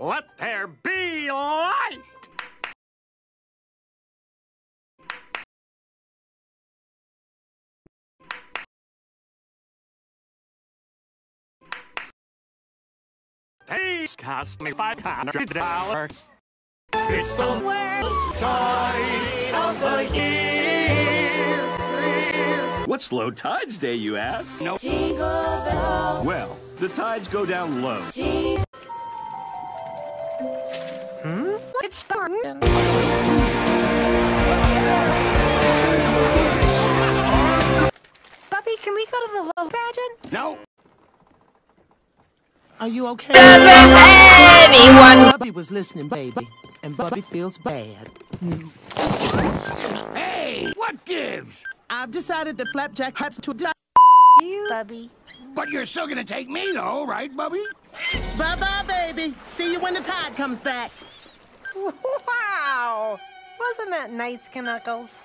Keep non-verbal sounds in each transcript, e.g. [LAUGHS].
Let there be light! These cost me five hundred dollars. It's the worst time of the year. What's low tides day, you ask? No. Well, the tides go down low. It's starting. Bubby, can we go to the love pageant? No. Are you okay? anyone. Bubby was listening, baby, and Bubby feels bad. Hey, what gives? I've decided that Flapjack has to die. You, Bubby. But you're still gonna take me though, right, Bubby? Bye bye, baby. See you when the tide comes back. Wow! Wasn't that nice, Knuckles?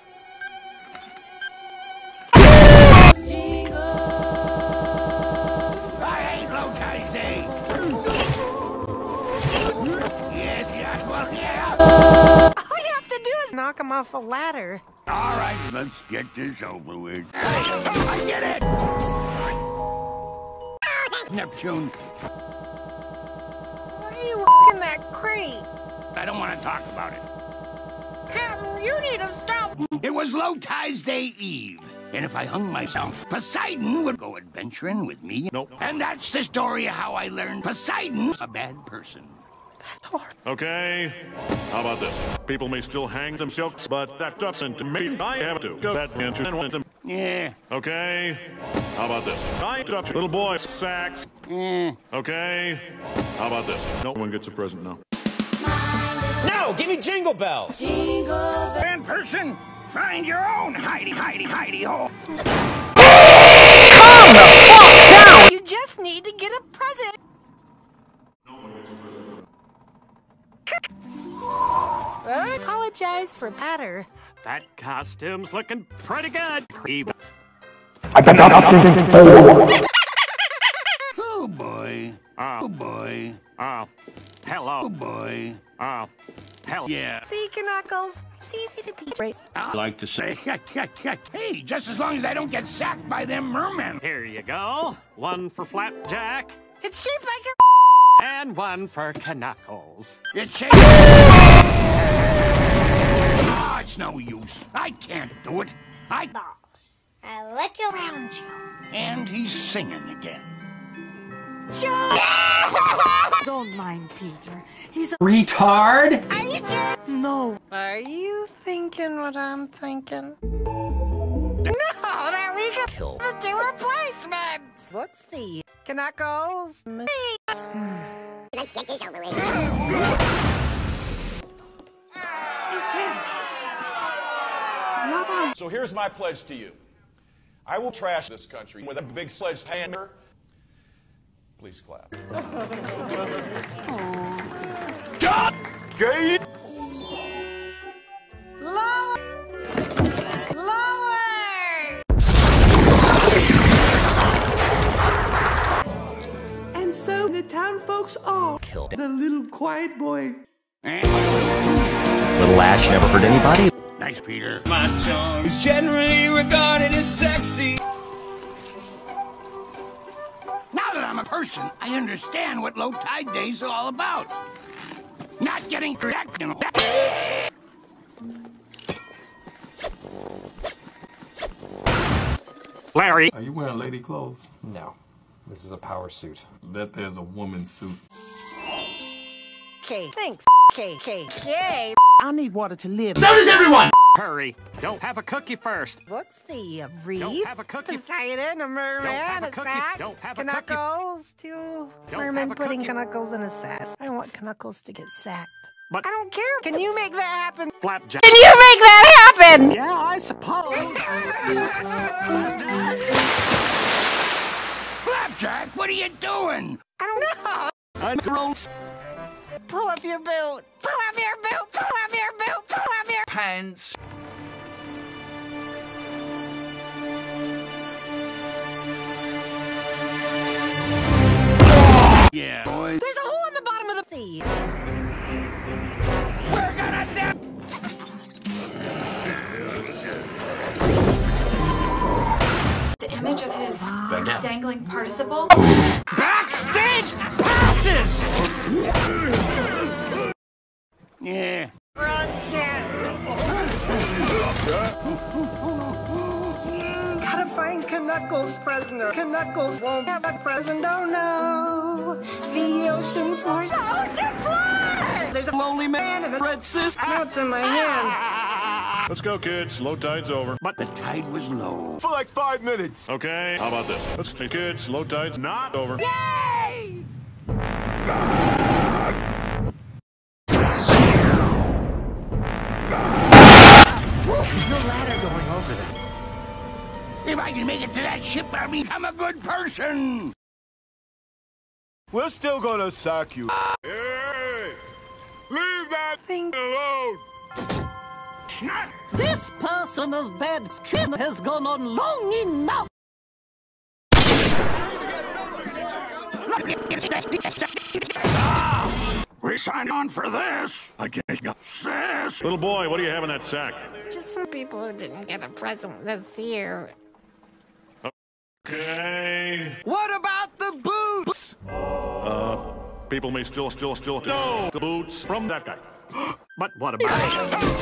I ain't low tide yes, yes, well, yeah. All you have to do is knock him off a ladder. All right, let's get this over with. I get it. Neptune, Why are you walking that crate? I don't want to talk about it. Captain, you need to stop. It was Low Tides Day Eve. And if I hung myself, Poseidon would go adventuring with me. Nope. And that's the story of how I learned Poseidon's a bad person. Okay, how about this? People may still hang themselves, but that doesn't mean I have to. Go that into and want them. Yeah, Okay, how about this? I up little boy sacks. eh. Okay, how about this? No one gets a present now. No, give me jingle bells. Bad person, find your own hidey, hidey, hidey hole. You just need to get a present. I apologize for batter. That costume's looking pretty good. I Creep. Oh boy. Oh boy. Oh. Hello. Oh boy. Oh. Hell yeah. See, Knuckles? It's easy to be right. I like to say, [LAUGHS] hey, just as long as I don't get sacked by them mermen. Here you go. One for Flapjack, It's shaped like a. and one for Knuckles. It's shaped. [LAUGHS] Ah, it's no use. I can't do it. I. I like you around you. And he's singing again. Don't mind Peter. He's a. Retard. Are you sure? No. Are you thinking what I'm thinking? No, that we could kill the two replacements. Let's see. Knuckles. Me. Let's get this over with. So here's my pledge to you. I will trash this country with a big sledgehammer. Please clap. Lower. Lower. And so the town folks all killed the little quiet boy. Little Ash never hurt anybody. Nice, Peter. My song is generally regarded as sexy. Person, I understand what low tide days are all about. Not getting correct, you know. Larry. Are you wearing lady clothes? No, this is a power suit. Bet there's a woman's suit. Okay, thanks. Okay, okay, okay. I need water to live. So does everyone! Hurry. Don't have a cookie first. Let's see. A wreath. Don't have a cookie. Poseidon, a merman, have a a cookie. sack. Don't have a cookie. Knuckles, two Don't mermen have a putting cookie. Knuckles in a sack. I want Knuckles to get sacked. But I don't care. Can you make that happen? Flapjack. Can you make that happen? Yeah, I suppose. Flapjack, what are you doing? I don't know. I'm gross. Pull up your boot. Pull up your boot. Pull up your boot. Pull up your Pants. Yeah, boy. There's a hole in the bottom of the see. Image of his dangling participle. Backstage passes! Yeah. Gotta find Knuckles' prisoner. Knuckles won't have a present. Oh no. The ocean floor. Oh, the ocean floor! There's a lonely man in a red cyst. Now it's in my hand. Let's go, kids. Low tide's over. But the tide was low. For like five minutes. Okay, how about this? Let's see, kids. Low tide's not over. Yay! There's no ladder going over there. If I can make it to that ship, I'll become a good person. We're still gonna sack you. Hey! Leave that thing alone! Snap! This personal bad skin has gone on long enough. We signed on for this. I can't. Sis. Little boy, what do you have in that sack? Just some people who didn't get a present this year. Okay. What about the boots? Uh, people may still, still, still know the boots from that guy. [GASPS] But what about [GASPS] [LAUGHS]